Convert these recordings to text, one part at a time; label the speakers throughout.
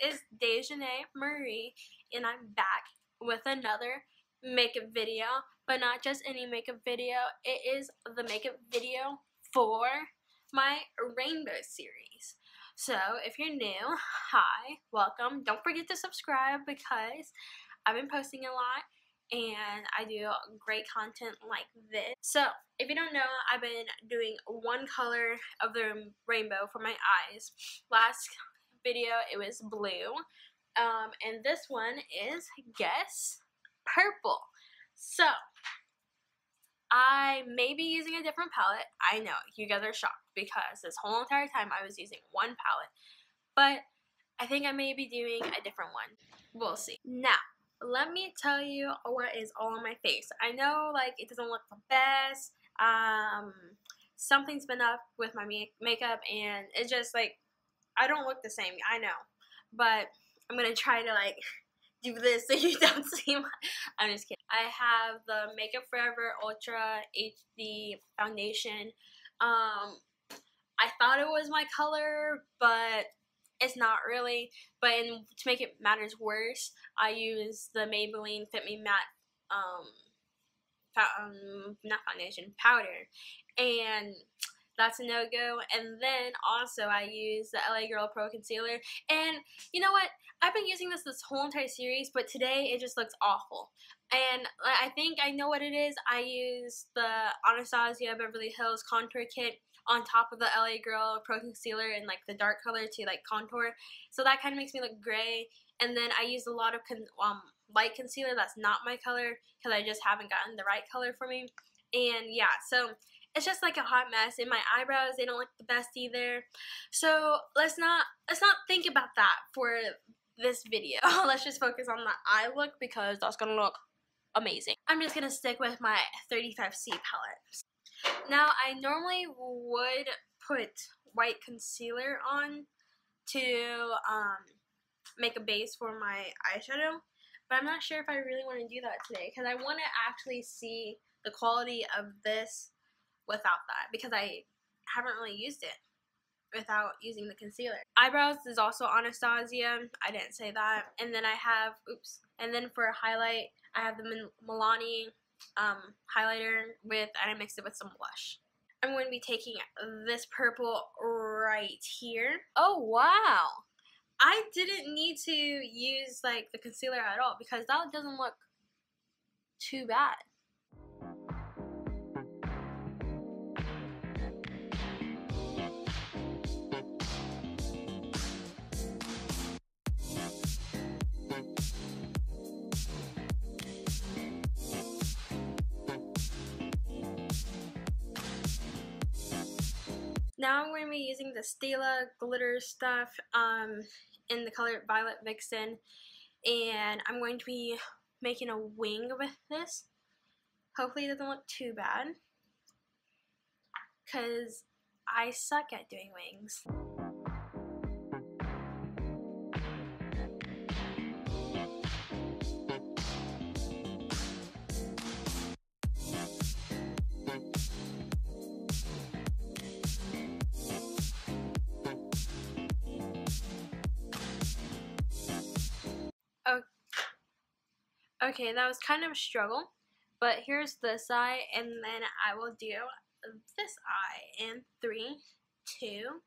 Speaker 1: it's Daizshanae Marie and I'm back with another makeup video, but not just any makeup video. It is the makeup video for my rainbow series. So if you're new, hi, welcome. Don't forget to subscribe because I've been posting a lot and I do great content like this. So, if you don't know, I've been doing one color of the rainbow for my eyes. Last video, it was blue. Um, and this one is, guess, purple. So, I may be using a different palette. I know, you guys are shocked because this whole entire time I was using one palette. But I think I may be doing a different one. We'll see. Now, let me tell you what is all on my face. I know like it doesn't look the best. Um, something's been up with my make makeup and it's just like I don't look the same. I know, but I'm gonna try to like do this so you don't see my. I'm just kidding. I have the Makeup Forever Ultra HD foundation. Um, I thought it was my color, but it's not really, but in, to make it matters worse, I use the Maybelline Fit Me Matte, um, um, not foundation, powder, and that's a no-go. And then also I use the LA Girl Pro Concealer, and you know what? I've been using this this whole entire series, but today it just looks awful. And I think I know what it is. I use the Anastasia Beverly Hills Contour Kit on top of the LA Girl Pro Concealer in like the dark color to like contour. So that kind of makes me look gray. And then I use a lot of con um, light concealer that's not my color because I just haven't gotten the right color for me. And yeah, so it's just like a hot mess. And my eyebrows, they don't look the best either. So let's not let's not think about that for this video. let's just focus on the eye look because that's gonna look amazing. I'm just gonna stick with my 35C palette. Now, I normally would put white concealer on to um, make a base for my eyeshadow, but I'm not sure if I really want to do that today because I want to actually see the quality of this without that because I haven't really used it without using the concealer. Eyebrows is also Anastasia. I didn't say that. And then I have, oops. And then for a highlight, I have the Milani um, highlighter with, and I mixed it with some blush. I'm going to be taking this purple right here. Oh, wow. I didn't need to use like the concealer at all because that doesn't look too bad. Now I'm going to be using the Stila glitter stuff um, in the color Violet Vixen. And I'm going to be making a wing with this. Hopefully it doesn't look too bad. Because I suck at doing wings. Okay, that was kind of a struggle, but here's this eye, and then I will do this eye in three, two,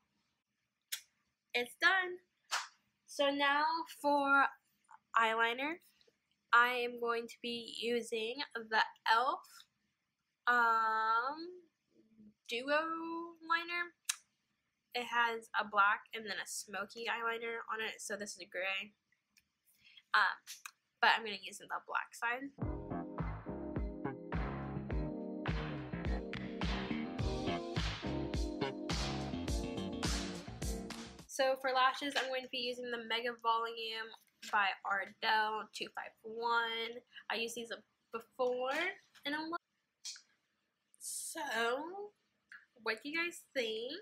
Speaker 1: it's done. So now for eyeliner, I am going to be using the e.l.f. Um, Duo liner. It has a black and then a smoky eyeliner on it, so this is a gray. Um, but I'm going to use the black side. So for lashes, I'm going to be using the Mega Volume by Ardell 251. I used these before and I'm So, what do you guys think?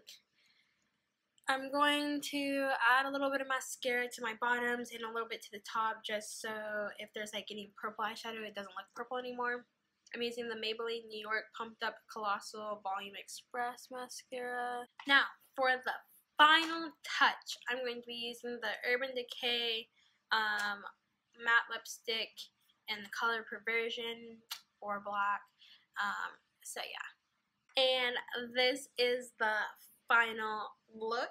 Speaker 1: I'm going to add a little bit of mascara to my bottoms and a little bit to the top just so if there's like any purple eyeshadow it doesn't look purple anymore. I'm using the Maybelline New York Pumped Up Colossal Volume Express Mascara. Now, for the final touch, I'm going to be using the Urban Decay um, matte lipstick in the color Perversion or Black. Um, so yeah. And this is the final look.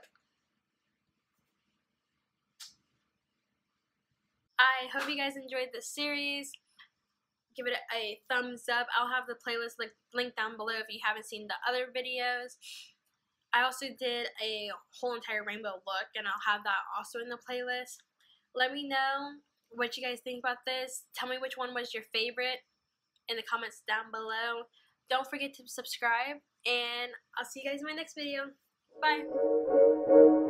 Speaker 1: I hope you guys enjoyed this series. Give it a thumbs up. I'll have the playlist link, down below if you haven't seen the other videos. I also did a whole entire rainbow look, and I'll have that also in the playlist. Let me know what you guys think about this. Tell me which one was your favorite in the comments down below. Don't forget to subscribe, and I'll see you guys in my next video. Bye.